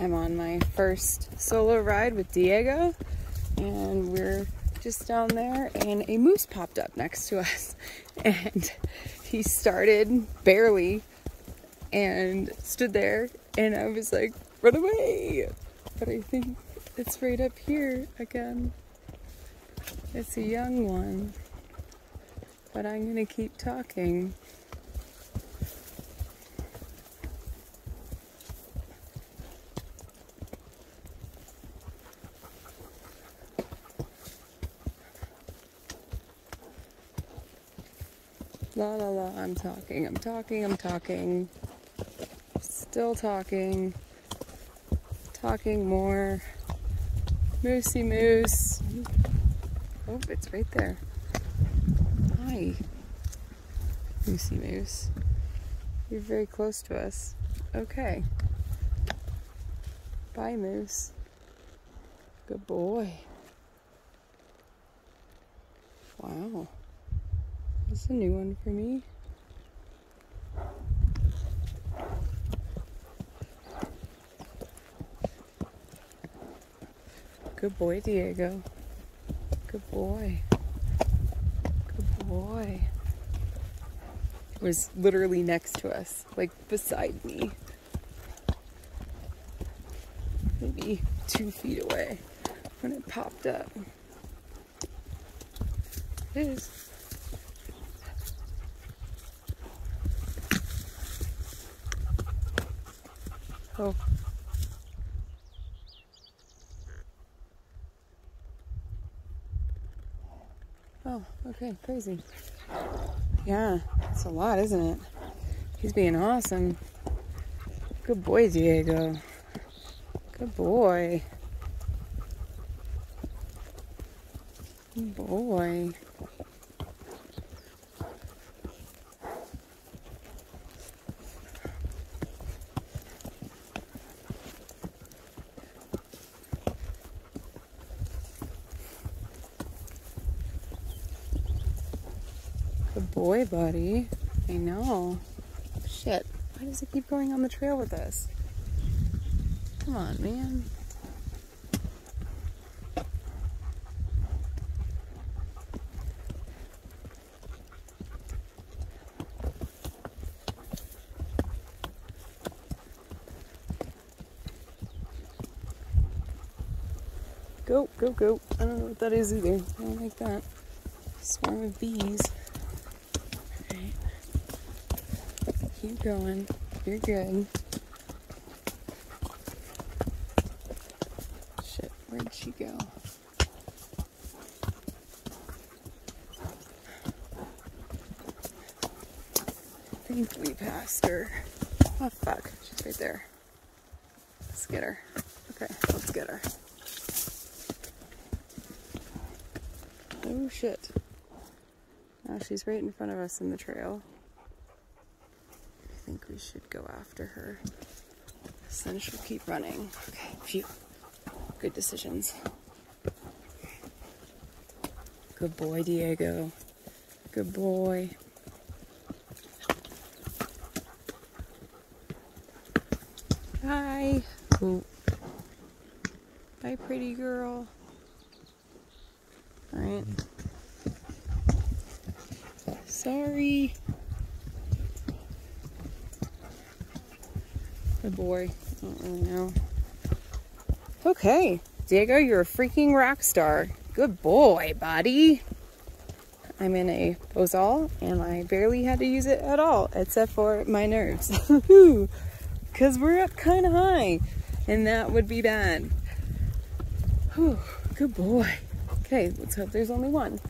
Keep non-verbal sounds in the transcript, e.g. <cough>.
I'm on my first solo ride with Diego and we're just down there and a moose popped up next to us <laughs> and he started barely and stood there and I was like run away! But I think it's right up here again. It's a young one but I'm gonna keep talking La la la, I'm talking, I'm talking, I'm talking. Still talking. Talking more. Moosey moose. Oh, it's right there. Hi. Moosey moose. You're very close to us. Okay. Bye, moose. Good boy. Wow. That's a new one for me. Good boy, Diego. Good boy. Good boy. It was literally next to us, like beside me. Maybe two feet away when it popped up. It is. Oh. Oh, okay, crazy. Yeah, it's a lot, isn't it? He's being awesome. Good boy, Diego. Good boy. Good boy. Good boy, buddy. I know. Shit. Why does he keep going on the trail with us? Come on, man. Go, go, go. I don't know what that is either. I don't like that. Swarm of bees. Keep going. You're good. Shit, where'd she go? I think we passed her. Oh fuck, she's right there. Let's get her. Okay, let's get her. Oh shit. Now she's right in front of us in the trail. I think we should go after her. Then she'll keep running. Okay, phew. Good decisions. Good boy, Diego. Good boy. Hi. Ooh. Hi, pretty girl. Alright. Mm. Sorry. Good boy. I don't really know. Okay. Diego, you're a freaking rock star. Good boy, buddy. I'm in a Bozal and I barely had to use it at all except for my nerves. <laughs> Because we're up kind of high and that would be bad. Whew, good boy. Okay, let's hope there's only one.